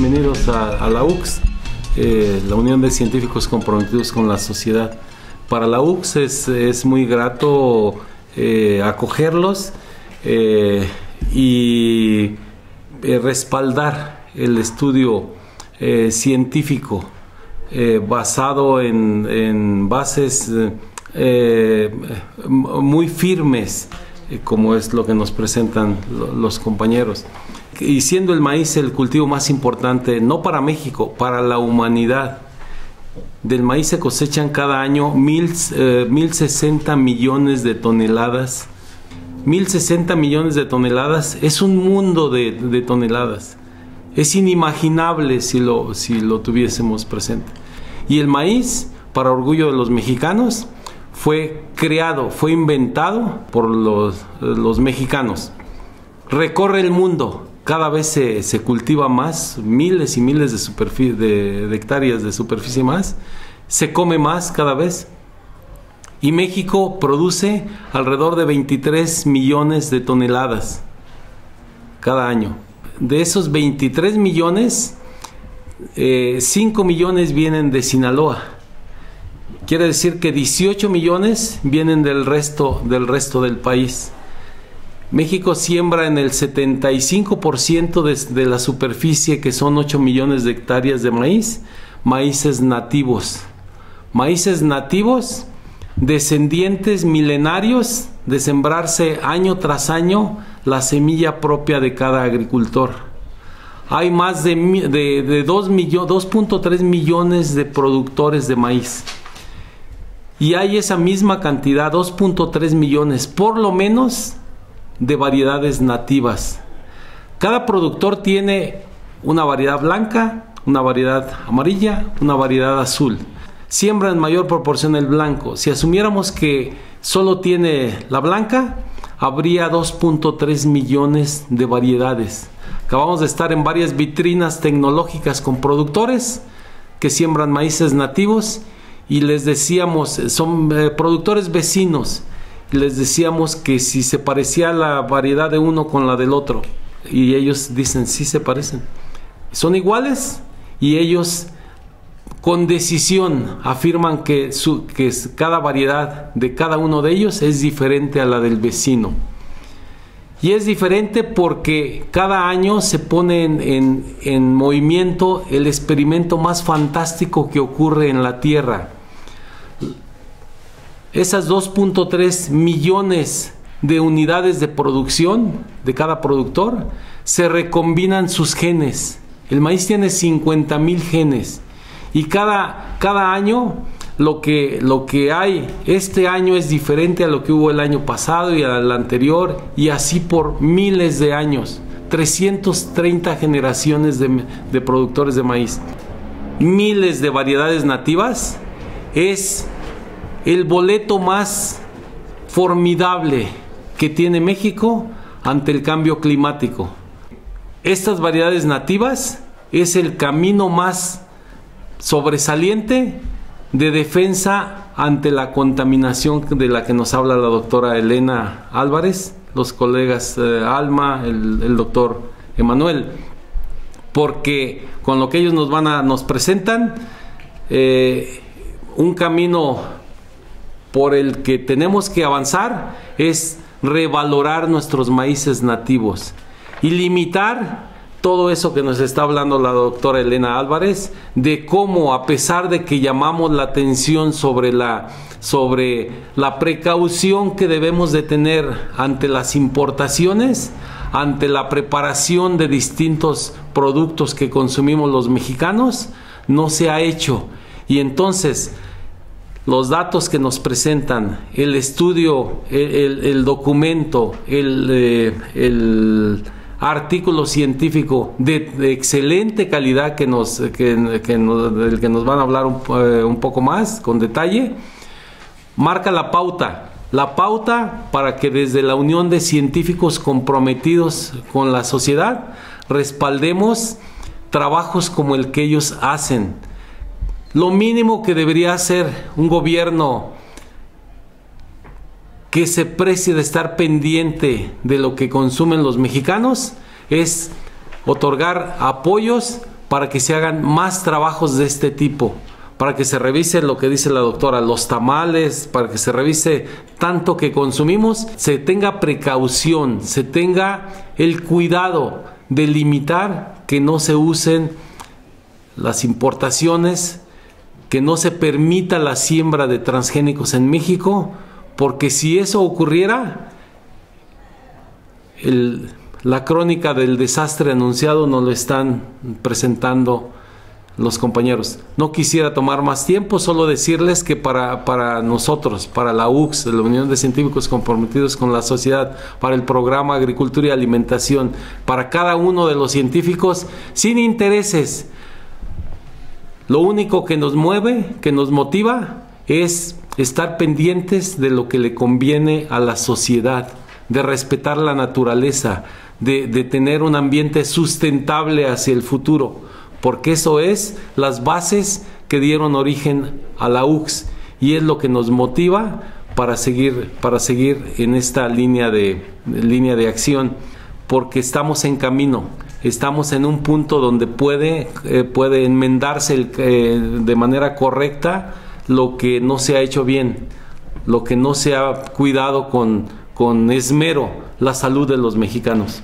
bienvenidos a, la UX, eh, la Unión de Científicos Comprometidos con la Sociedad. Para la UX es, muy grato eh, acogerlos eh, y respaldar el estudio científico basado en bases muy firmes, como es lo que nos presentan los compañeros y siendo el maíz el cultivo más importante, no para México, para la humanidad. Del maíz se cosechan cada año mil, eh, sesenta millones de toneladas. Mil sesenta millones de toneladas es un mundo de, de, toneladas. Es inimaginable si lo, si lo tuviésemos presente. Y el maíz, para orgullo de los mexicanos, fue creado, fue inventado por los, los mexicanos. Recorre el mundo, cada vez se, cultiva más, miles y miles de, de, hectáreas de superficie más, se come más cada vez. Y México produce alrededor de 23 millones de toneladas cada año. De esos 23 millones, 5 eh, millones vienen de Sinaloa. Quiere decir que 18 millones vienen del resto del, resto del país. México siembra en el 75% de, de, la superficie, que son 8 millones de hectáreas de maíz, maíces nativos. Maíces nativos, descendientes milenarios de sembrarse año tras año la semilla propia de cada agricultor. Hay más de, de, de 2.3 millones de productores de maíz. Y hay esa misma cantidad, 2.3 millones, por lo menos de variedades nativas. Cada productor tiene una variedad blanca, una variedad amarilla, una variedad azul. Siembra en mayor proporción el blanco. Si asumiéramos que solo tiene la blanca, habría 2.3 millones de variedades. Acabamos de estar en varias vitrinas tecnológicas con productores que siembran maíces nativos y les decíamos, son eh, productores vecinos les decíamos que si se parecía la variedad de uno con la del otro. Y ellos dicen, sí se parecen. Son iguales y ellos con decisión afirman que, su, que cada variedad de cada uno de ellos es diferente a la del vecino. Y es diferente porque cada año se pone en, en movimiento el experimento más fantástico que ocurre en la Tierra esas 2.3 millones de unidades de producción de cada productor, se recombinan sus genes. El maíz tiene 50 mil genes y cada, cada año lo que, lo que hay este año es diferente a lo que hubo el año pasado y al anterior y así por miles de años. 330 generaciones de, de productores de maíz. Miles de variedades nativas es el boleto más formidable que tiene México ante el cambio climático. Estas variedades nativas es el camino más sobresaliente de defensa ante la contaminación de la que nos habla la doctora Elena Álvarez, los colegas eh, Alma, el, doctor Emanuel, porque con lo que ellos nos van a nos presentan eh, un camino por el que tenemos que avanzar es revalorar nuestros maíces nativos y limitar todo eso que nos está hablando la doctora Elena Álvarez, de cómo a pesar de que llamamos la atención sobre la, sobre la precaución que debemos de tener ante las importaciones, ante la preparación de distintos productos que consumimos los mexicanos, no se ha hecho. Y entonces los datos que nos presentan, el estudio, el, documento, eh, el, artículo científico de, excelente calidad que nos, que, del que nos van a hablar eh, un poco más con detalle, marca la pauta. La pauta para que desde la Unión de Científicos comprometidos con la sociedad respaldemos trabajos como el que ellos hacen lo mínimo que debería hacer un gobierno que se precie de estar pendiente de lo que consumen los mexicanos es otorgar apoyos para que se hagan más trabajos de este tipo, para que se revise lo que dice la doctora, los tamales, para que se revise tanto que consumimos, se tenga precaución, se tenga el cuidado de limitar que no se usen las importaciones, que no se permita la siembra de transgénicos en México, porque si eso ocurriera, la crónica del desastre anunciado nos lo están presentando los compañeros. No quisiera tomar más tiempo, solo decirles que para, para nosotros, para la UX, la Unión de Científicos Comprometidos con la Sociedad, para el programa Agricultura y Alimentación, para cada uno de los científicos, sin intereses, lo único que nos mueve, que nos motiva, es estar pendientes de lo que le conviene a la sociedad, de respetar la naturaleza, de, de tener un ambiente sustentable hacia el futuro porque eso es las bases que dieron origen a la UX y es lo que nos motiva para seguir, para seguir en esta línea de, línea de acción, porque estamos en camino, estamos en un punto donde puede, eh, puede enmendarse eh, de manera correcta lo que no se ha hecho bien, lo que no se ha cuidado con, con esmero la salud de los mexicanos.